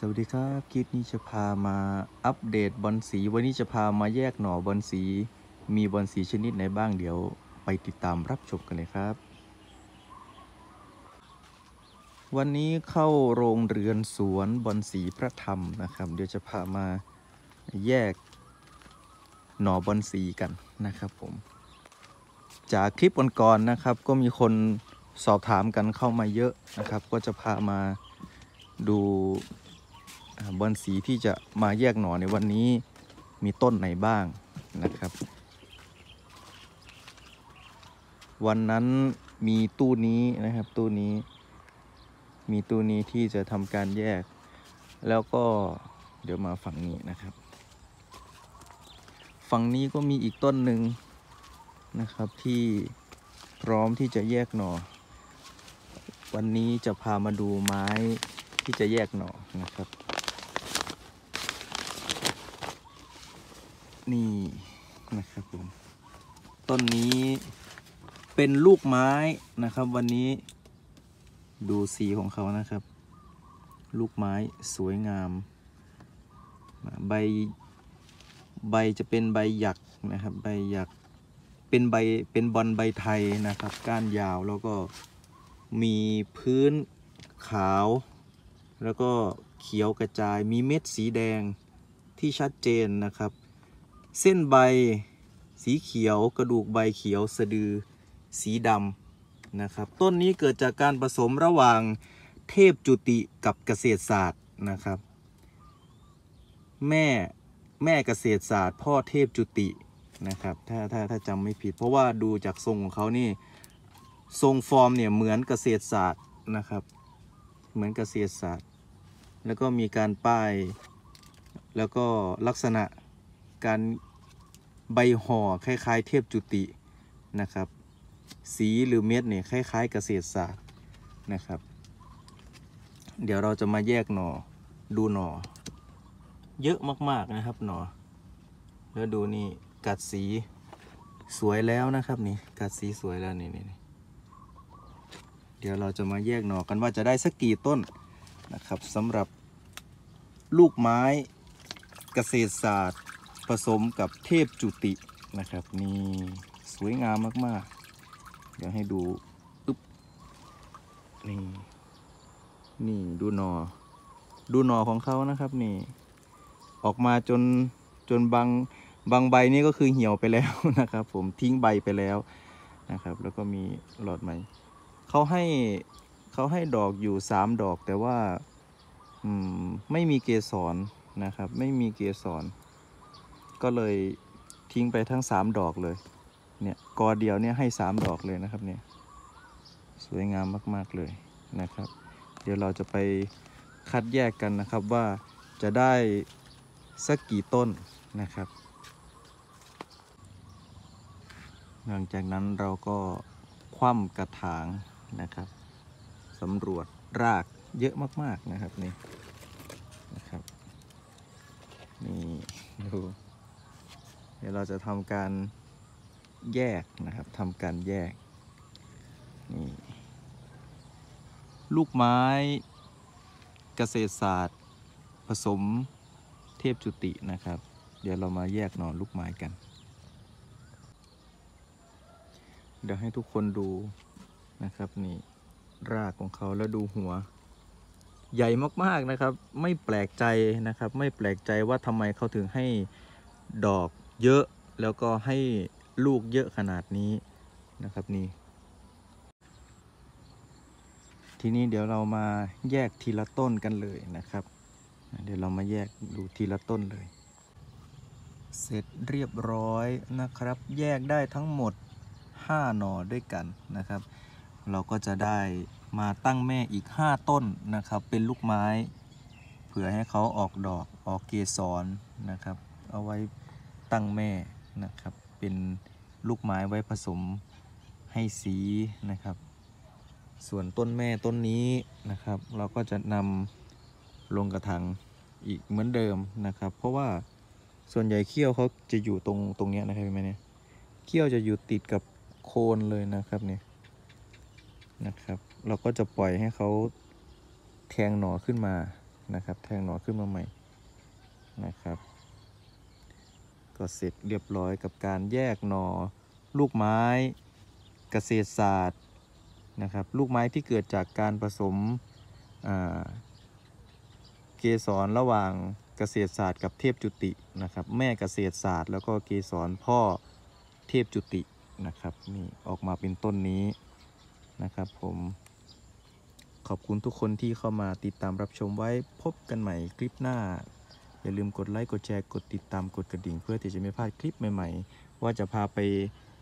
สวัสดีครับคลิปนี้จะพามาอัปเดตบอลสี วันนี้จะพามาแยกหน่อบอลสี มีบอลสีชนิดไหนบ้างเดี๋ยวไปติดตามรับชมกันเลยครับ วันนี้เข้าโรงเรือนสวนบอลสีพระธรรมนะครับ เดี๋ยวจะพามาแยกหน่อบอลสีกันนะครับผม จากคลิปก่อนๆนะครับ ก็มีคนสอบถามกันเข้ามาเยอะนะครับ ก็จะพามาดู บอลสีที่จะมาแยกหน่อในวันนี้มีต้นไหนบ้างนะครับ วันนั้นมีตู้นี้นะครับตู้นี้ มีตู้นี้ที่จะทำการแยก แล้วก็เดี๋ยวมาฝั่งนี้นะครับ ฝั่งนี้ก็มีอีกต้นหนึ่งนะครับที่พร้อมที่จะแยกหน่อ วันนี้จะพามาดูไม้ที่จะแยกหน่อนะครับ นี่นะครับผม ต้นนี้เป็นลูกไม้นะครับวันนี้ดูสีของเขานะครับ ลูกไม้สวยงาม ใบใบจะเป็นใบหยักนะครับ ใบหยักเป็นใบเป็นบอลใบไทยนะครับ ก้านยาวแล้วก็มีพื้นขาว แล้วก็เขียวกระจายมีเม็ดสีแดงที่ชัดเจนนะครับ เส้นใบสีเขียวกระดูกใบเขียวสะดือสีดำนะครับต้นนี้เกิดจากการผสมระหว่างเทพจุติกับเกษตรศาสตร์นะครับ แม่แม่เกษตรศาสตร์ พ่อเทพจุตินะครับ ถ้าถ้าถ้าจำไม่ผิด เพราะว่าดูจากทรงของเขานี่ทรงฟอร์มเนี่ยเหมือนเกษตรศาสตร์นะครับ เหมือนเกษตรศาสตร์ แล้วก็มีการป้าย แล้วก็ลักษณะการ ใบห่อคล้ายๆ เทพจุตินะครับ สีหรือเม็ดเนี่ยคล้ายๆเกษตรศาสตร์นะครับ เดี๋ยวเราจะมาแยกหน่อดูหน่อเยอะมากๆนะครับหน่อแล้วดูนี่กัดสีสวยแล้วนะครับนี่กัดสีสวยแล้วนี่นี่นี่เดี๋ยวเราจะมาแยกหน่อกันว่าจะได้สักกี่ต้นนะครับสำหรับลูกไม้เกษตรศาสตร์ ผสมกับเทพจุตินะครับนี่สวยงามมากๆ เดี๋ยวให้ดูอึ๊บนี่นี่ดูหนอ ดูหนอของเขานะครับนี่ ออกมาจนจนบางบางใบนี่ก็คือเหี่ยวไปแล้วนะครับ ผมทิ้งใบไปแล้วนะครับ แล้วก็มีหลอดใหม่เขาให้เขาให้ดอกอยู่สามดอกแต่ว่าอืมไม่มีเกสรนะครับ ไม่มีเกสร ก็เลยทิ้งไปทั้งสามดอกเลย เนี่ยกอเดียวเนี่ยให้สามดอกเลยนะครับเนี่ยสวยงามมากๆเลยนะครับ เดี๋ยวเราจะไปคัดแยกกันนะครับว่าจะได้สักกี่ต้นนะครับ หลังจากนั้นเราก็คว่ำกระถางนะครับสำรวจรากเยอะมาก ๆ นะครับนี่นะครับนี่ดู เดี๋ยวเราจะทำการแยกนะครับทำการแยกนี่ลูกไม้เกษตรศาสตร์ ผสมเทพจุตินะครับ เดี๋ยวเรามาแยกหน่อลูกไม้กัน เดี๋ยวให้ทุกคนดูนะครับนี่รากของเขาแล้วดูหัว ใหญ่มากๆนะครับ ไม่แปลกใจนะครับ ไม่แปลกใจว่าทำไมเขาถึงให้ดอก เยอะแล้วก็ให้ลูกเยอะขนาดนี้นะครับนี่ ทีนี้เดี๋ยวเรามาแยกทีละต้นกันเลยนะครับ เดี๋ยวเรามาแยกดูทีละต้นเลย เสร็จเรียบร้อยนะครับ แยกได้ทั้งหมด 5 หน่อด้วยกันนะครับ เราก็จะได้มาตั้งแม่อีก 5 ต้นนะครับ เป็นลูกไม้ เผื่อให้เขาออกดอกออกเกสรนะครับ เอาไว้ ตั้งแม่นะครับ เป็นลูกไม้ไว้ผสมให้สีนะครับ ส่วนต้นแม่ต้นนี้นะครับ เราก็จะนำลงกระถางอีกเหมือนเดิมนะครับ เพราะว่าส่วนใหญ่เขี้ยวเขาจะอยู่ตรงตรงนี้นะครับเห็นไหมเนี่ยเขี้ยวจะอยู่ติดกับโคนเลยนะครับเนี่ยนะครับ เราก็จะปล่อยให้เขาแทงหน่อขึ้นมานะครับ แทงหน่อขึ้นมาใหม่นะครับ ก็เสร็จเรียบร้อยกับการแยกหน่อ ลูกไม้เกษตรศาสตร์นะครับ ลูกไม้ที่เกิดจากการผสมเกสรระหว่างเกษตรศาสตร์กับเทพจุตินะครับ แม่เกษตรศาสตร์ แล้วก็เกสรพ่อเทพจุตินะครับนี่ออกมาเป็นต้นนี้นะครับผมขอบคุณทุกคนที่เข้ามาติดตามรับชมไว้พบกันใหม่คลิปหน้า อย่าลืมกดไลค์กดแชร์กดติดตามกดกระดิ่ง เพื่อที่จะไม่พลาดคลิปใหม่ๆ ว่าจะพาไป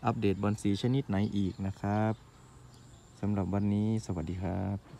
อัปเดตบอลสีชนิดไหนอีกนะครับสำหรับวันนี้สวัสดีครับ